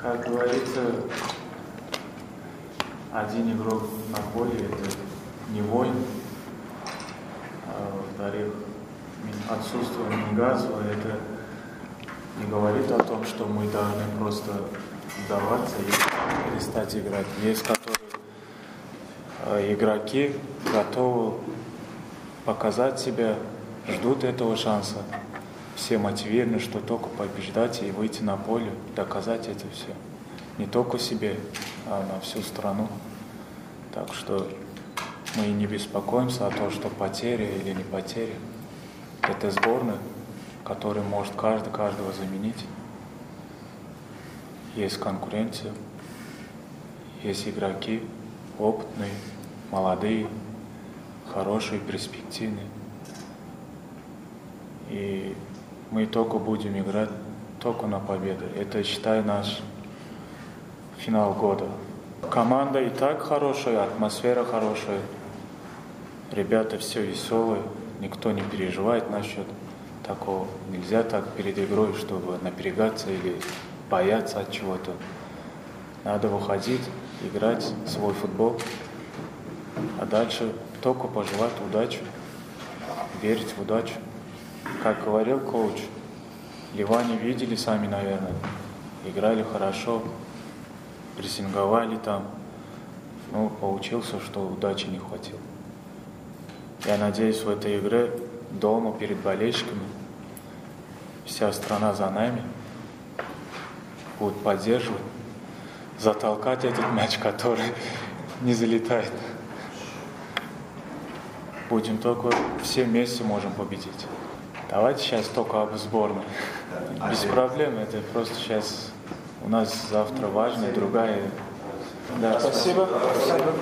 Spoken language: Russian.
Как говорится, один игрок на поле – это не воин, а во-вторых, отсутствие Мингазова – это не говорит о том, что мы должны просто сдаваться и перестать играть. Есть которые э, игроки готовы показать себя, ждут этого шанса. Все мотивированы, что только побеждать и выйти на поле, доказать это все. Не только себе, а на всю страну. Так что мы не беспокоимся о том, что потеря или не потеря. Это сборная, которая может каждый каждого заменить. Есть конкуренция, есть игроки опытные, молодые, хорошие, перспективные. И мы только будем играть только на победу. Это, считай, наш финал года. Команда и так хорошая, атмосфера хорошая. Ребята все веселые, никто не переживает насчет такого. Нельзя так перед игрой, чтобы напрягаться или бояться от чего-то. Надо выходить, играть свой футбол, а дальше только пожелать удачи, верить в удачу. Как говорил коуч, Ливане видели сами, наверное, играли хорошо, прессинговали там, но получился, что удачи не хватило. Я надеюсь, в этой игре дома перед болельщиками вся страна за нами будет поддерживать, затолкать этот мяч, который не залетает. Будем только все вместе можем победить. Давайте сейчас только об сборной. Без проблем, это просто сейчас у нас завтра важная, другая. Да, спасибо. спасибо.